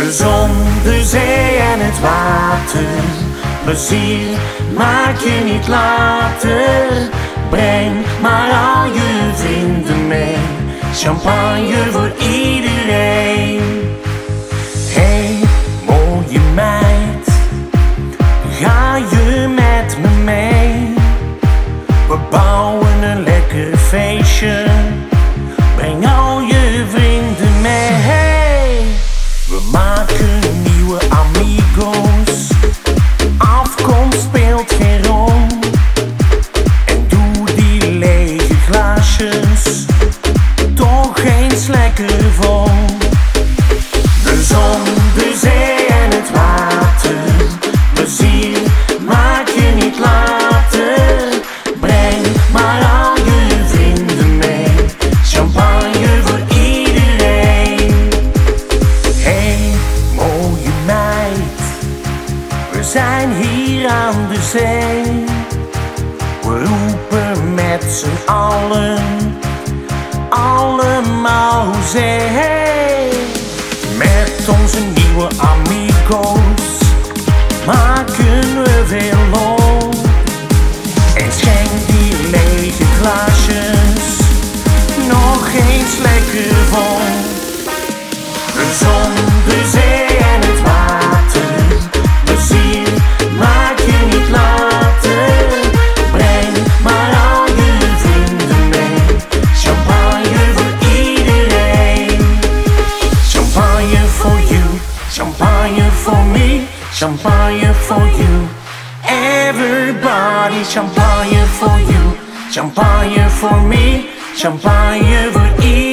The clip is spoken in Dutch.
De zon, de zee en het water. Plezier maak je niet later. Breng maar al je vrienden mee. Champagne voor zijn hier aan de zee. We roepen met z'n allen. Allemaal hoezee. Met onze nieuwe amigos maken we veel lol. En schenk die lege glaasjes nog eens lekker vol. De zon, champagne for me, champagne for you. Everybody, champagne for you, champagne for me, champagne voor iedereen.